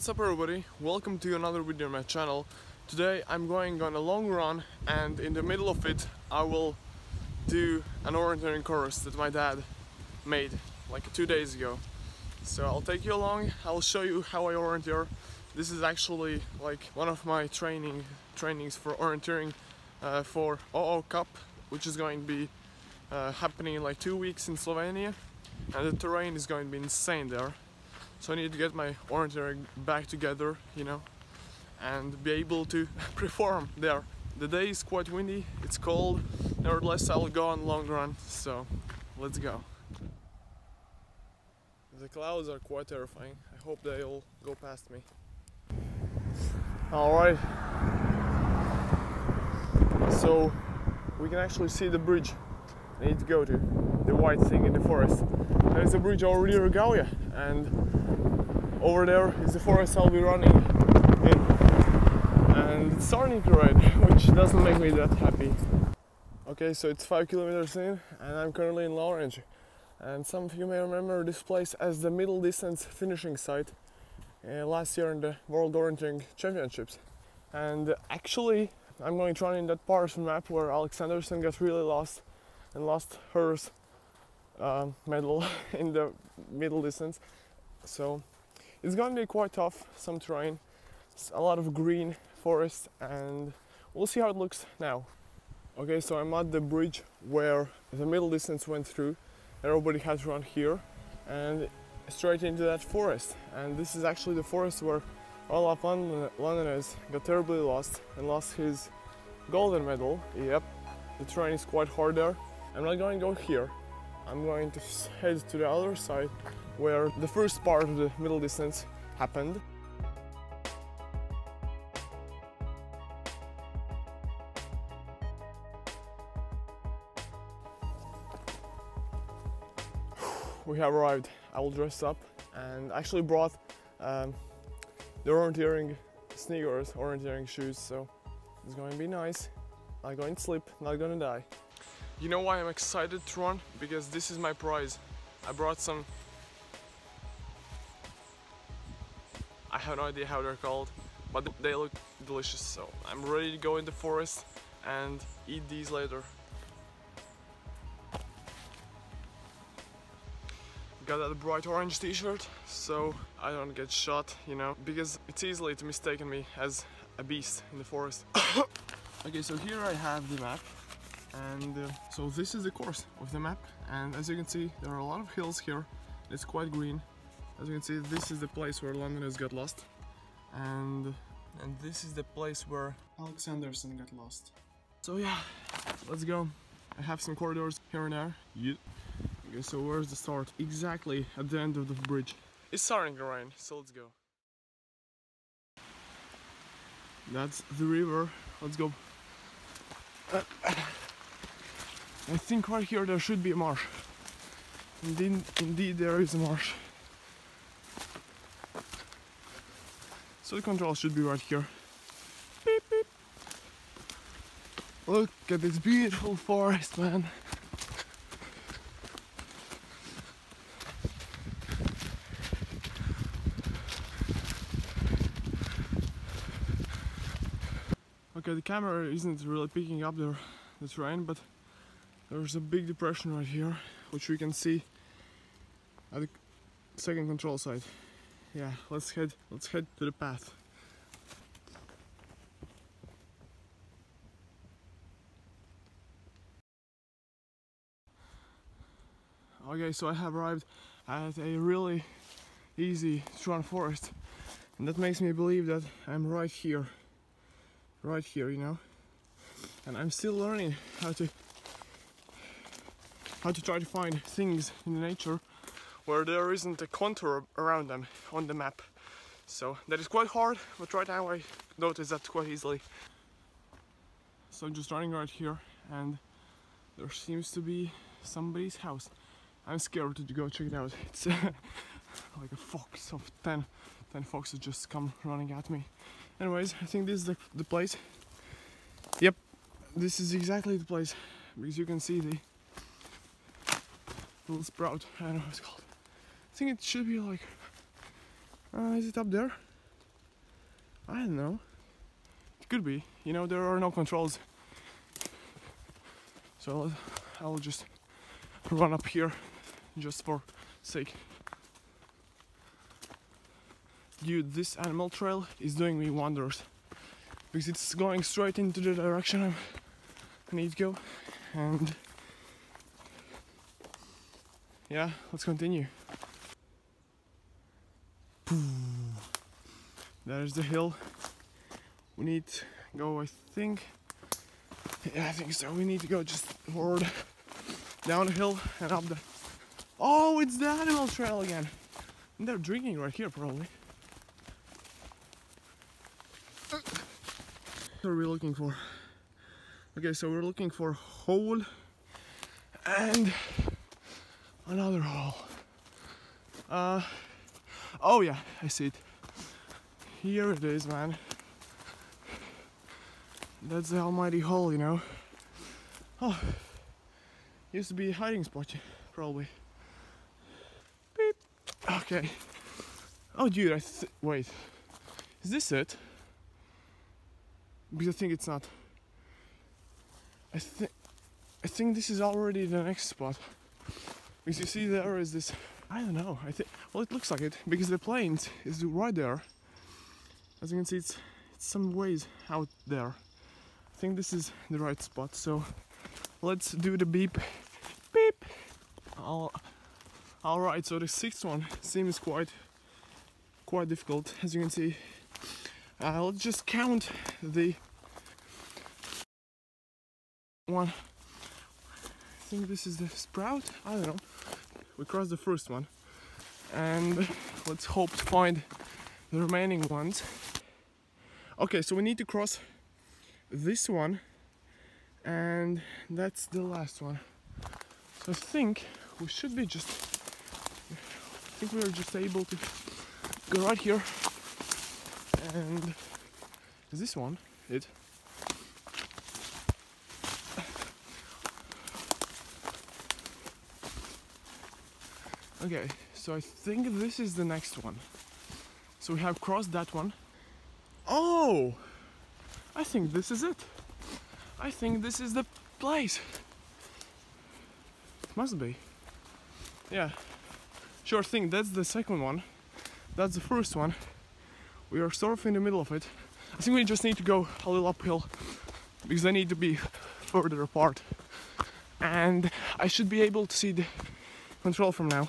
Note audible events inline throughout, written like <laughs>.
What's up everybody? Welcome to another video on my channel. Today I'm going on a long run and in the middle of it I will do an orienteering course that my dad made like two days ago. So I'll take you along, I'll show you how I orienteer. This is actually like one of my training trainings for orienteering uh, for OO Cup which is going to be uh, happening in like two weeks in Slovenia and the terrain is going to be insane there so I need to get my orienteering back together you know and be able to <laughs> perform there. The day is quite windy it's cold nevertheless I'll go on long run so let's go. The clouds are quite terrifying. I hope they all go past me. Alright so we can actually see the bridge I need to go to, the white thing in the forest. There's a bridge over Regalia and over there is the forest I'll be running in. And it's starting to rain, <laughs> which doesn't make me that happy. Okay, so it's 5 kilometers in and I'm currently in Lovrenje. And some of you may remember this place as the middle distance finishing site uh, last year in the World Orienteering Championships. And actually, I'm going to run in that part of the map where Alexandersson got really lost and lost hers uh, medal <laughs> in the middle distance. So it's going to be quite tough, some terrain, a lot of green forest, and we'll see how it looks now. Okay, so I'm at the bridge where the middle distance went through. Everybody has run here and straight into that forest. And this is actually the forest where Olav Lundanes got terribly lost and lost his golden medal. Yep, the terrain is quite hard there I'm not going to go here. I'm going to head to the other side where the first part of the middle distance happened. we have arrived. I will dress up and actually brought um, the orienteering sneakers, orienteering shoes, so it's going to be nice. Not going to slip, not going to die. You know why I'm excited to run? Because this is my prize. I brought some... I have no idea how they're called, but they look delicious, so I'm ready to go in the forest and eat these later. Got a bright orange t-shirt, so I don't get shot, you know, because it's easily to mistaken me as a beast in the forest. <coughs> okay, so here I have the map and uh, so this is the course of the map. And as you can see there are a lot of hills here. It's quite green. As you can see this is the place where Lundanes got lost. And and this is the place where Alexandersson got lost. So yeah let's go. I have some corridors here and there. Yeah. okay so where's the start? Exactly at the end of the bridge. It's starting to rain so let's go. That's the river. Let's go. uh, I think right here there should be a marsh. Indeed, indeed there is a marsh. So the control should be right here. Beep, beep. Look at this beautiful forest, man. Okay, the camera isn't really picking up the, the terrain, but there's a big depression right here, which we can see at the second control side. Yeah, let's head let's head to the path. Okay, so I have arrived at a really easy to run forest and that makes me believe that I'm right here right here you know and I'm still learning how to how to try to find things in the nature where there isn't a contour around them on the map. So that is quite hard, but right now I notice that quite easily. So I'm just running right here and there seems to be somebody's house. I'm scared to go check it out. <laughs> It's <laughs> like a fox of 10, 10 foxes just come running at me. Anyways, I think this is the, the place. Yep, this is exactly the place because you can see the little sprout. I don't know what it's called. I think it should be like, uh, is it up there? I don't know. It could be. You know, there are no controls. So I'll just run up here just for sake. Dude, this animal trail is doing me wonders because it's going straight into the direction I'm, I need to go and yeah, let's continue. There's the hill. We need to go, I think. Yeah, I think so. We need to go just forward down the hill and up the. Oh, it's the animal trail again. And they're drinking right here, probably. What are we looking for? Okay, so we're looking for hole and another hole. Uh, oh yeah, I see it. Here it is, man. That's the almighty hole, you know. Oh, used to be a hiding spot, probably. Beep. Okay. Oh, dude, I wait. Is this it? Because I think it's not. I think I think this is already the next spot. Because you see there is this I don't know, I think well it looks like it because the plains is right there. As you can see it's it's some ways out there. I think this is the right spot, so let's do the beep beep. All alright, so the sixth one seems quite quite difficult as you can see. Uh, let's just count the one. I think this is the sprout. I don't know. We crossed the first one, and let's hope to find the remaining ones. Okay, so we need to cross this one, and that's the last one. So I think we should be just. I think we are just able to go right here, and is this one it? Okay, so I think this is the next one. So we have crossed that one. Oh! I think this is it. I think this is the place. It must be. Yeah. Sure thing, that's the second one. That's the first one. We are sort of in the middle of it. I think we just need to go a little uphill because they need to be further apart. And I should be able to see the control from now.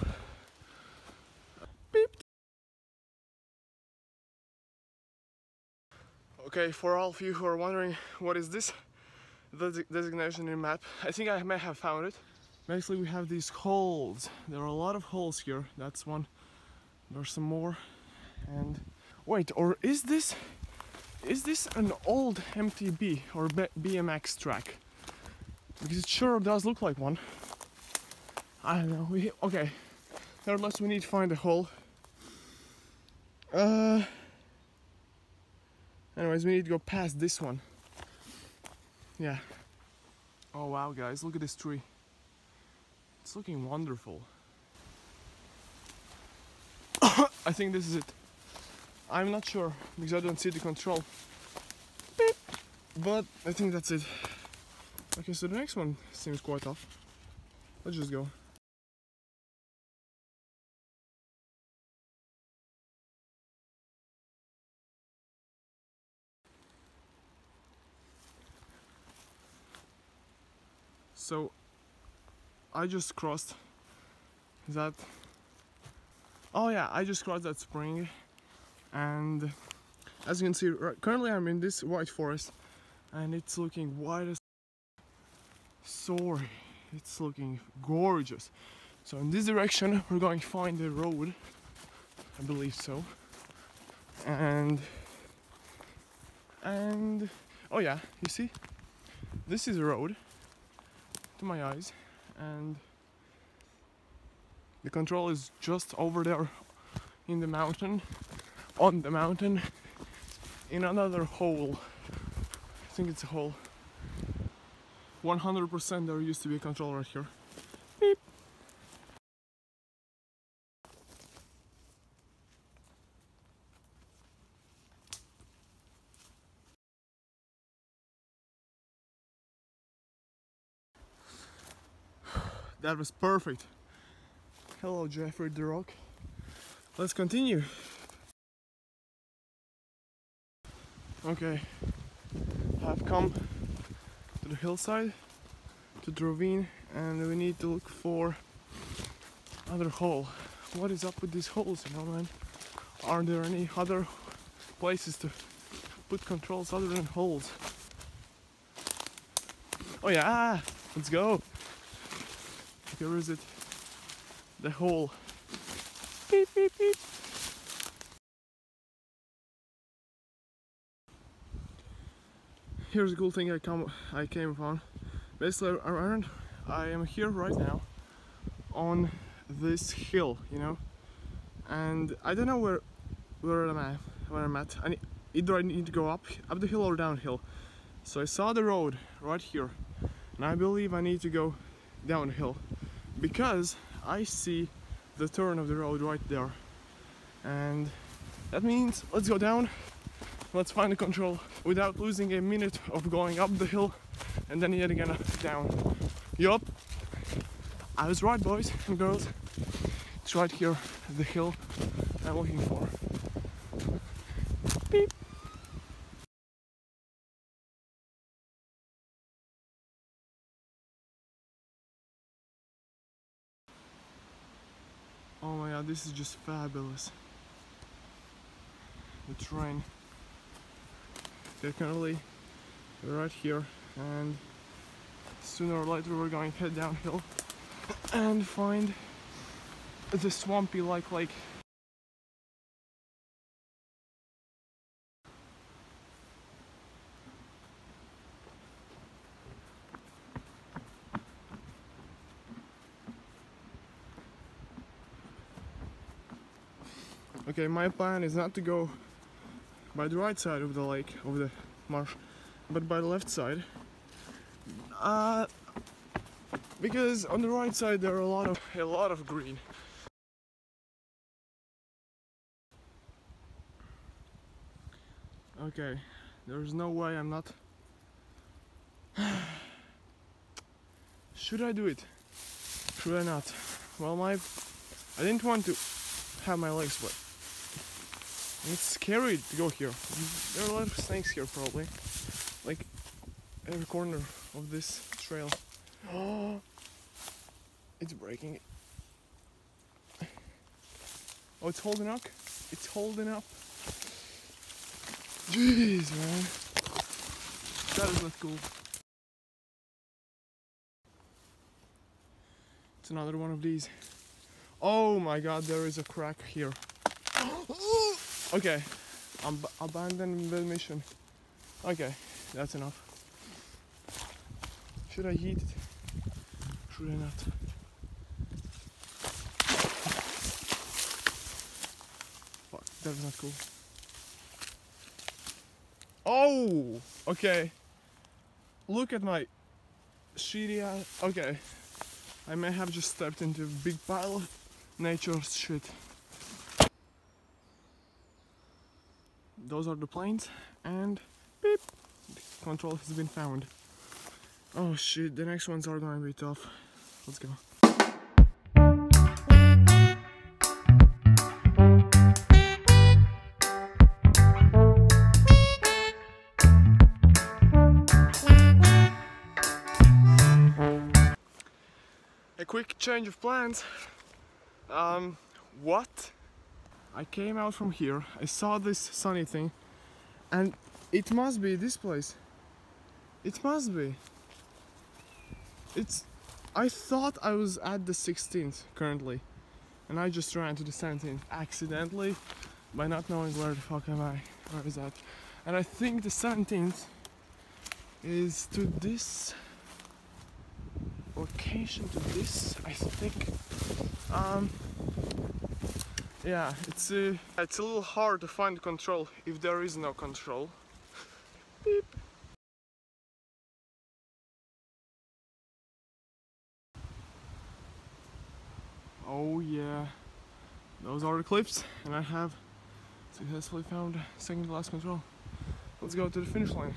Okay, for all of you who are wondering what is this the designation in map, I think I may have found it. Basically we have these holes. There are a lot of holes here. That's one. There's some more. And wait, or is this is this an old MTB or BMX track? Because it sure does look like one. I don't know. We okay. Nevertheless, we need to find a hole. Uh. Anyways, we need to go past this one. Yeah. Oh wow, guys, look at this tree. It's looking wonderful. <coughs> I think this is it. I'm not sure because I don't see the control. Beep. But I think that's it. Okay, so the next one seems quite tough. Let's just go. So I just crossed that. Oh yeah, I just crossed that spring, and as you can see, currently I'm in this white forest, and it's looking white as sorry. It's looking gorgeous. So in this direction, we're going to find the road. I believe so. And and oh yeah, you see, this is a road to my eyes and the control is just over there in the mountain on the mountain in another hole. I think it's a hole. 100% there used to be a control right here That was perfect. Hello, Jeffrey the Rock. Let's continue. Okay, I've come to the hillside, to the ravine, and we need to look for other hole. What is up with these holes, you know, man? Are there any other places to put controls other than holes? Oh yeah, ah, let's go. Here is it. The hole. Beep beep beep. Here's a cool thing I come I came upon. Basically, around I am here right now on this hill, you know, and I don't know where where am I where I'm at. I need, either I need to go up up the hill or downhill. So I saw the road right here, and I believe I need to go downhill because I see the turn of the road right there, and that means let's go down let's find the control without losing a minute of going up the hill and then yet again down. Yup, I was right boys and girls. It's right here, the hill I'm looking for. Oh my god, this is just fabulous. The train. Definitely right here. And sooner or later we're going to head downhill <coughs> and find the swampy like lake Okay, my plan is not to go by the right side of the lake, of the marsh, but by the left side. Uh, because on the right side there are a lot of a lot of green. Okay, there's no way I'm not. <sighs> Should I do it? Should I not? Well, my I didn't want to have my legs wet. It's scary to go here. There are a lot of snakes here probably. Like every corner of this trail. Oh <gasps> it's breaking. Oh it's holding up? It's holding up. Jeez man. That is not cool. It's another one of these. Oh my god, there is a crack here. <gasps> <gasps> Okay, I'm abandon the mission. Okay, that's enough. Should I eat it? Should I not? Fuck, that was not cool. Oh, okay. Look at my shitty. Okay, I may have just stepped into a big pile of nature's shit. Those are the planes and beep control has been found. Oh shit the next ones are gonna be tough. Let's go. A quick change of plans. Um what I came out from here, I saw this sunny thing, and it must be this place. It must be. It's. I thought I was at the 16th currently, and I just ran to the 17th accidentally by not knowing where the fuck am I. Where is that? And I think the 17th is to this location, to this, I think. Um, yeah, it's uh, it's a little hard to find control if there is no control. Beep. Oh yeah, those are the clips and I have successfully found second to last control. Let's go to the finish line.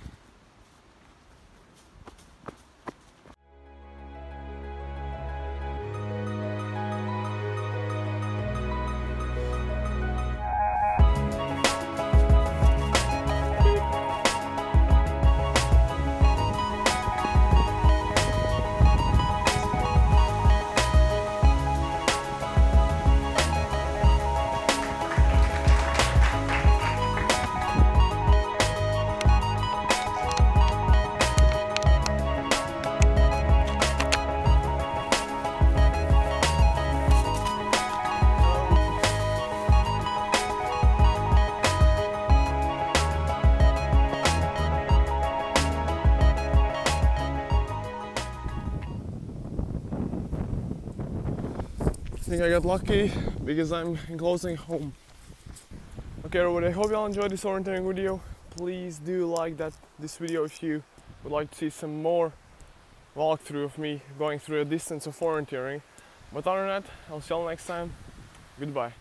I got lucky because I'm enclosing home. Okay everybody, I hope you all enjoyed this orienteering video. Please do like that this video if you would like to see some more walkthrough of me going through a distance of orienteering. But other than that, I'll see you all next time. Goodbye.